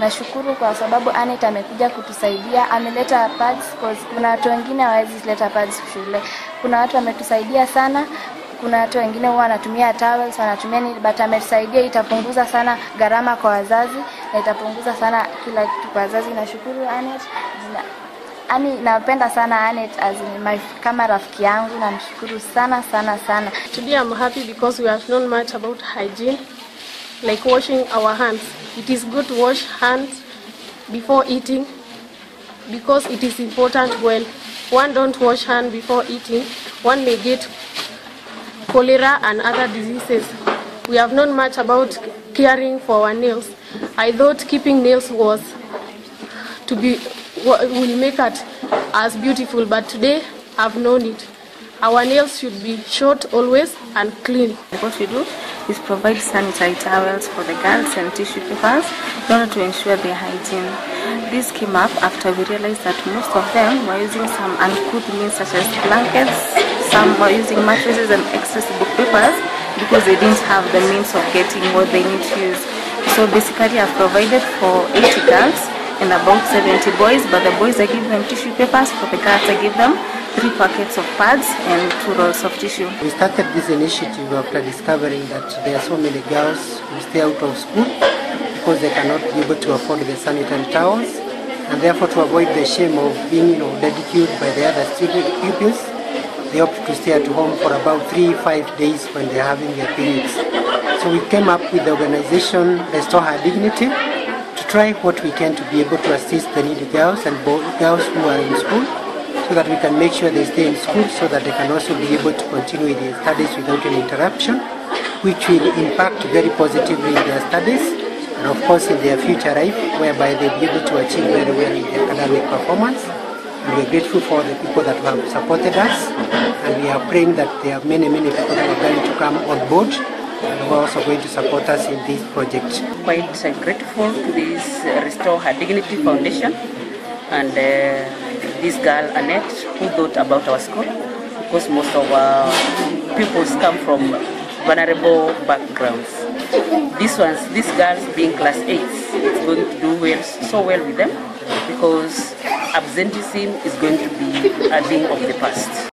Nashukuru kwa sababu Anet amekuja kutusaidia, ameleta pads cause kuna watu wengine hawawezi leta pads shule. Kuna watu wametusaidia sana, kuna watu wengine huwa wanatumia towels, wanatumia nini, but ametusaidia, itapunguza sana gharama kwa wazazi na itapunguza sana kila kitu kwa wazazi. Nashukuru Anet. Ani napenda sana Anet as in my, kama rafiki yangu, namshukuru sana sana sana. Today I'm happy because we have known much about hygiene, like washing our hands. It is good to wash hands before eating because it is important when one don't wash hand before eating, one may get cholera and other diseases. We have known much about caring for our nails. I thought keeping nails was to be will make it as beautiful, but today I've known it. Our nails should be short always and clean. What we do is provide sanitary towels for the girls and tissue papers in order to ensure their hygiene. This came up after we realized that most of them were using some uncouth means such as blankets, some were using mattresses and accessible papers because they didn't have the means of getting what they need to use. So basically I've provided for 80 girls and about 70 boys, but the boys I give them tissue papers, for the girls I give them three packets of pads and two rolls of tissue. We started this initiative after discovering that there are so many girls who stay out of school because they cannot be able to afford the sanitary towels and therefore to avoid the shame of being you know, ridiculed by the other student pupils, they opt to stay at home for about three, five days when they're having their periods. So we came up with the organization Restore Her Dignity try what we can to be able to assist the needy girls and girls who are in school so that we can make sure they stay in school so that they can also be able to continue with their studies without any interruption, which will impact very positively in their studies and of course in their future life, whereby they'll be able to achieve very well in their academic performance. And we're grateful for the people that have supported us, and we are praying that there are many, many people that are going to come on board and who are also going to support us in this project. quite uh, grateful to this uh, Restore Her Dignity Foundation and uh, this girl Annette who thought about our school because most of our pupils come from vulnerable backgrounds. These ones, these girls being class 8, it's going to do well, so well with them because absenteeism is going to be a thing of the past.